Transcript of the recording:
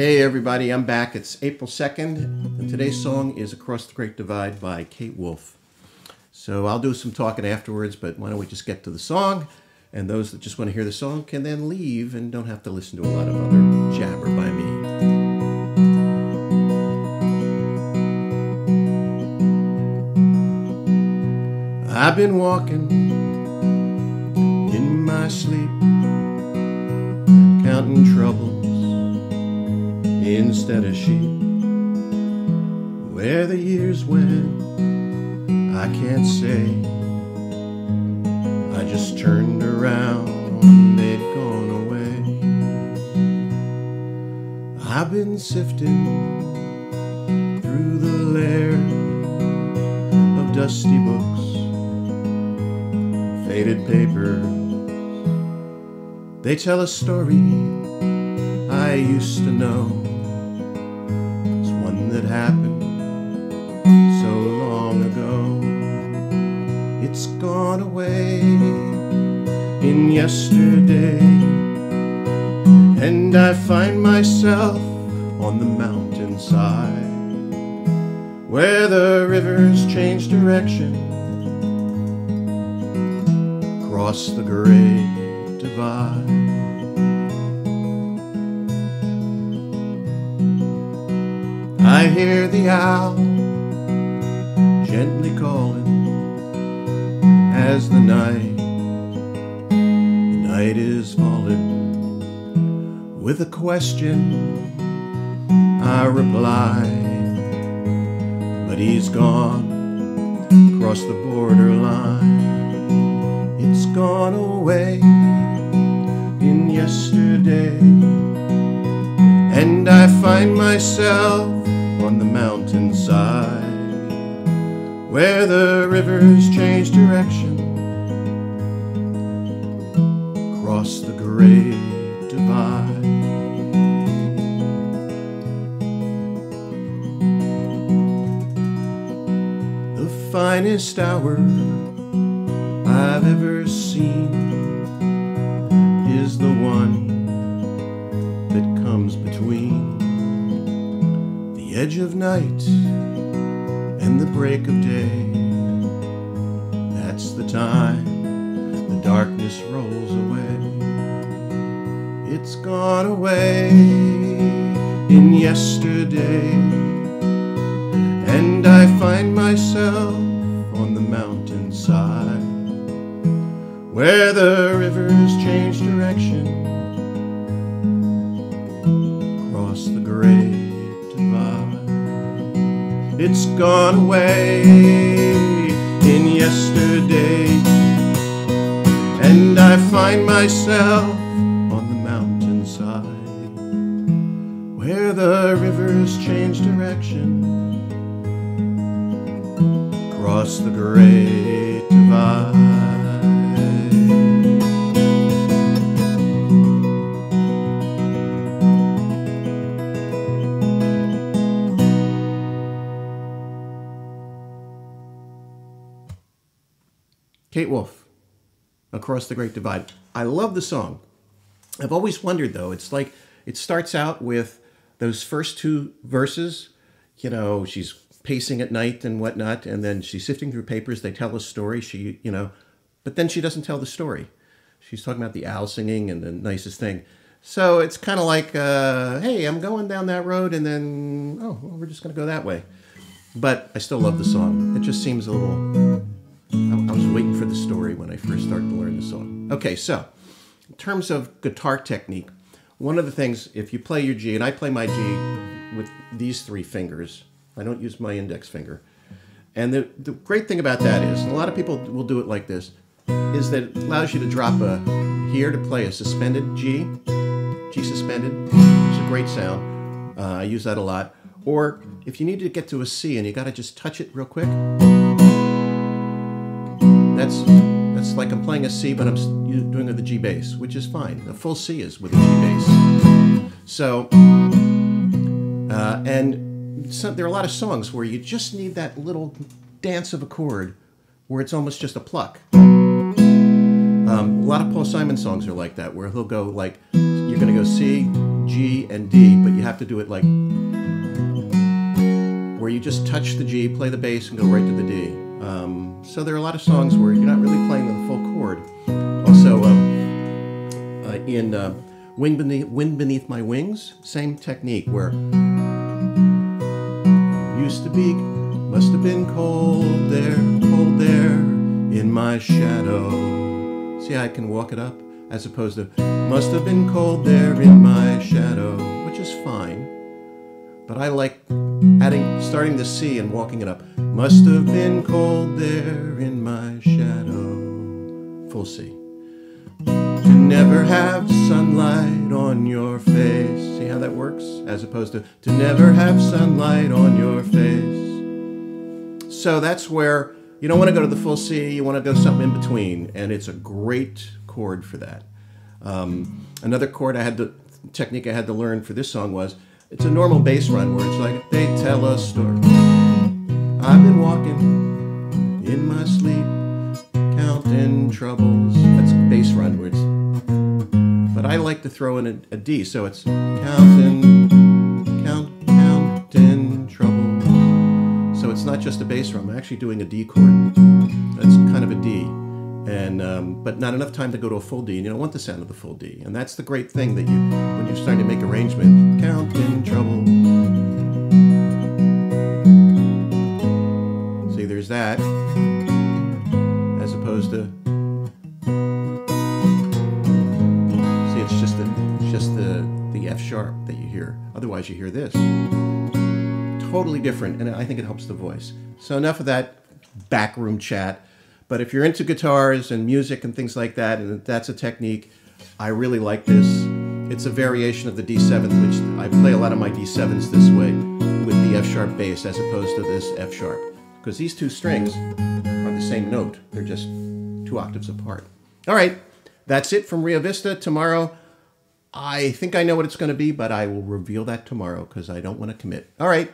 Hey everybody, I'm back. It's April 2nd, and today's song is Across the Great Divide by Kate Wolf. So I'll do some talking afterwards, but why don't we just get to the song? And those that just want to hear the song can then leave and don't have to listen to a lot of other jabber by me. I've been walking in my sleep, counting troubles instead of sheep. Where the years went, I can't say. I just turned around when they'd gone away. I've been sifting through the lair of dusty books, faded papers. They tell a story I used to know. Happened so long ago. It's gone away in yesterday. And I find myself on the mountainside where the rivers change direction across the great divide. I hear the owl gently calling as the night, the night is falling. With a question, I reply, but he's gone across the borderline. It's gone away in yesterday. And I find myself the mountainside where the rivers change direction across the great divide. The finest hour I've ever seen is the one that comes between the edge of night and the break of day. That's the time the darkness rolls away. It's gone away in yesterday, and I find myself on the mountainside where the rivers change direction It's gone away in yesterday, and I find myself on the mountainside where the rivers change direction across the great divide. Kate Wolf, Across the Great Divide. I love the song. I've always wondered though, it's like it starts out with those first two verses, you know, she's pacing at night and whatnot, and then she's sifting through papers, they tell a story, she, you know, but then she doesn't tell the story. She's talking about the owl singing and the nicest thing. So it's kind of like, uh, hey, I'm going down that road, and then, oh, well, we're just going to go that way. But I still love the song. It just seems a little I, was waiting for the story when I first started to learn the song. Okay, so in terms of guitar technique, one of the things, if you play your G, and I play my G with these three fingers, I don't use my index finger. And the, the great thing about that is, a lot of people will do it like this, is that it allows you to drop a here to play a suspended G, G suspended, it's a great sound. Uh, I use that a lot. Or if you need to get to a C and you got to just touch it real quick, that's that's like I'm playing a C, but I'm doing it with a G bass, which is fine. A full C is with a G bass. So, uh, and so, there are a lot of songs where you just need that little dance of a chord, where it's almost just a pluck. Um, a lot of Paul Simon songs are like that, where he'll go like, you're going to go C, G, and D, but you have to do it like where you just touch the G, play the bass, and go right to the D. Um, so there are a lot of songs where you're not really playing the full chord. Also, um, uh, in uh, Wind, Beneath, Wind Beneath My Wings, same technique where used to be, must have been cold there, cold there in my shadow. See, I can walk it up as opposed to must have been cold there in my shadow, which is fine. But I like adding, starting the C and walking it up. Must have been cold there in my shadow. Full C. To never have sunlight on your face. See how that works? As opposed to to never have sunlight on your face. So that's where you don't want to go to the full C, you want to go something in between. And it's a great chord for that. Um, another chord I had to, technique I had to learn for this song was it's a normal bass run where it's like they tell a story. I've been walking in my sleep, counting troubles. That's bass run it's. But I like to throw in a, a D, so it's counting, count, counting troubles. So it's not just a bass run. I'm actually doing a D chord. That's kind of a D and um, but not enough time to go to a full D, and you don't want the sound of the full D. And that's the great thing that you, when you're starting to make arrangement, count in trouble. See, there's that, as opposed to. See, it's just the just the the F sharp that you hear. Otherwise, you hear this. Totally different, and I think it helps the voice. So enough of that backroom chat. But if you're into guitars and music and things like that, and that's a technique, I really like this. It's a variation of the D7, which I play a lot of my D7s this way with the F sharp bass as opposed to this F sharp. Because these two strings are the same note, they're just two octaves apart. All right, that's it from Rio Vista. Tomorrow, I think I know what it's going to be, but I will reveal that tomorrow because I don't want to commit. All right,